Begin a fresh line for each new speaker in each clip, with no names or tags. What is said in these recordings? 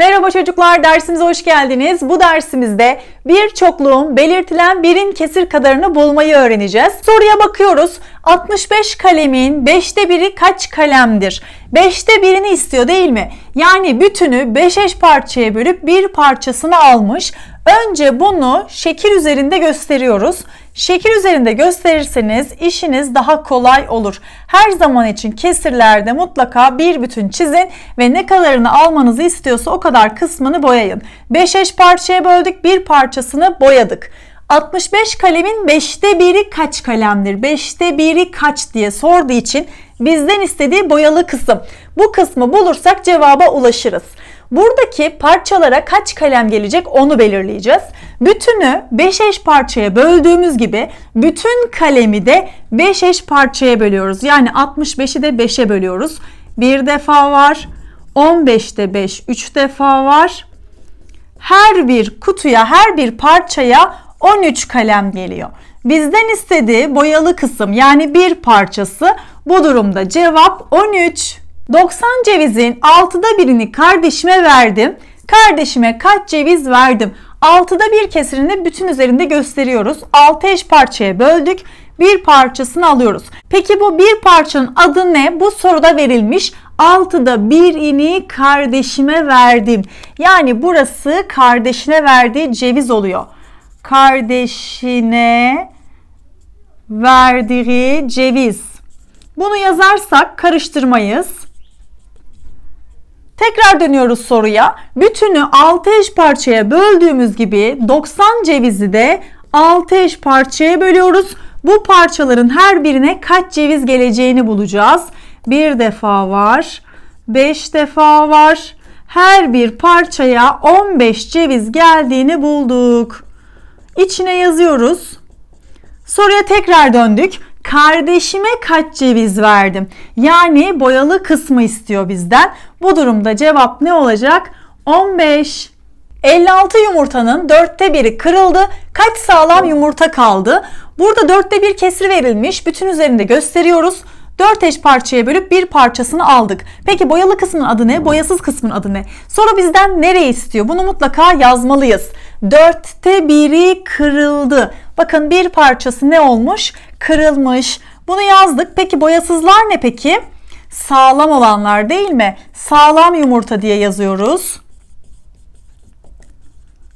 Merhaba çocuklar, dersimize hoş geldiniz. Bu dersimizde bir çokluğun belirtilen birin kesir kadarını bulmayı öğreneceğiz. Soruya bakıyoruz. 65 kalemin 5'te biri kaç kalemdir? 5'te birini istiyor değil mi? Yani bütünü 5 eş parçaya bölüp bir parçasını almış. Önce bunu şekil üzerinde gösteriyoruz. Şekil üzerinde gösterirseniz işiniz daha kolay olur. Her zaman için kesirlerde mutlaka bir bütün çizin ve ne kadarını almanızı istiyorsa o kadar kısmını boyayın. 5 eş parçaya böldük bir parçasını boyadık. 65 kalemin 5'te biri kaç kalemdir? 5'te biri kaç diye sorduğu için bizden istediği boyalı kısım. Bu kısmı bulursak cevaba ulaşırız. Buradaki parçalara kaç kalem gelecek onu belirleyeceğiz. Bütünü 5 eş parçaya böldüğümüz gibi bütün kalemi de 5 eş parçaya bölüyoruz. Yani 65'i de 5'e bölüyoruz. Bir defa var. 15'te 5 3 defa var. Her bir kutuya, her bir parçaya 13 kalem geliyor. Bizden istediği boyalı kısım yani bir parçası bu durumda cevap 13. 90 cevizin 6'da birini kardeşime verdim. Kardeşime kaç ceviz verdim? 6'da bir kesirini bütün üzerinde gösteriyoruz. 6 eş parçaya böldük. Bir parçasını alıyoruz. Peki bu bir parçanın adı ne? Bu soruda verilmiş. 6'da birini kardeşime verdim. Yani burası kardeşine verdiği ceviz oluyor. Kardeşine verdiği ceviz. Bunu yazarsak karıştırmayız. Tekrar dönüyoruz soruya. Bütünü 6 eş parçaya böldüğümüz gibi 90 cevizi de 6 eş parçaya bölüyoruz. Bu parçaların her birine kaç ceviz geleceğini bulacağız. Bir defa var, 5 defa var. Her bir parçaya 15 ceviz geldiğini bulduk. İçine yazıyoruz. Soruya tekrar döndük. Kardeşime kaç ceviz verdim? Yani boyalı kısmı istiyor bizden. Bu durumda cevap ne olacak? 15. 56 yumurtanın dörtte biri kırıldı. Kaç sağlam yumurta kaldı? Burada dörtte bir kesir verilmiş. Bütün üzerinde gösteriyoruz. 4 eş parçaya bölüp bir parçasını aldık. Peki boyalı kısmın adı ne? Boyasız kısmın adı ne? Soru bizden nereye istiyor? Bunu mutlaka yazmalıyız. Dörtte biri kırıldı. Bakın bir parçası ne olmuş? Kırılmış. Bunu yazdık. Peki boyasızlar ne peki? Sağlam olanlar değil mi? Sağlam yumurta diye yazıyoruz.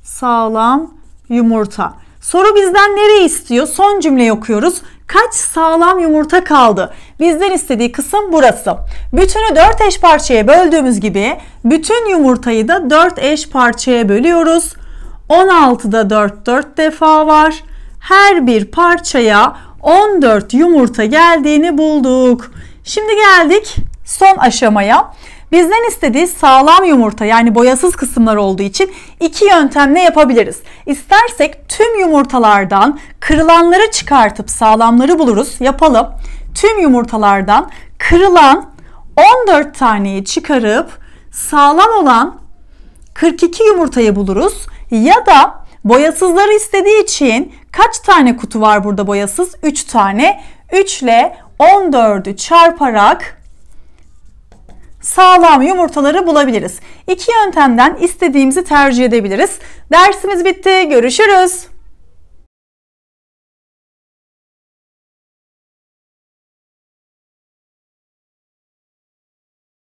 Sağlam yumurta. Soru bizden nereyi istiyor? Son cümleyi okuyoruz. Kaç sağlam yumurta kaldı? Bizden istediği kısım burası. Bütünü 4 eş parçaya böldüğümüz gibi bütün yumurtayı da 4 eş parçaya bölüyoruz. 16'da 4 4 defa var. Her bir parçaya 14 yumurta geldiğini bulduk. Şimdi geldik son aşamaya. Bizden istediği sağlam yumurta yani boyasız kısımlar olduğu için iki yöntemle yapabiliriz. İstersek tüm yumurtalardan kırılanları çıkartıp sağlamları buluruz. Yapalım. Tüm yumurtalardan kırılan 14 taneyi çıkarıp sağlam olan 42 yumurtayı buluruz. Ya da boyasızları istediği için kaç tane kutu var burada boyasız? 3 tane. 3 ile 14'ü çarparak sağlam yumurtaları bulabiliriz. İki yöntemden istediğimizi tercih edebiliriz. Dersimiz bitti. Görüşürüz.